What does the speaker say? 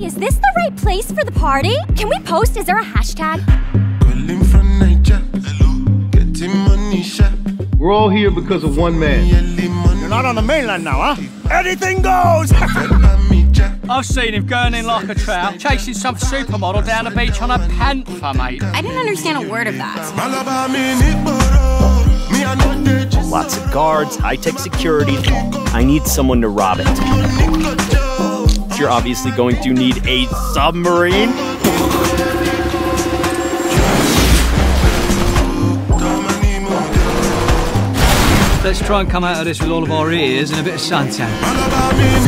Is this the right place for the party? Can we post? Is there a hashtag? Calling from Niger. Getting money sharp. We're all here because of one man. You're not on the mainland now, huh? Anything goes! I've seen him going in like a trout, chasing some supermodel down the beach on a panther, mate. I didn't understand a word of that. Lots of guards, high-tech security. I need someone to rob it. You're obviously going to need a submarine. Let's try and come out of this with all of our ears and a bit of suntan.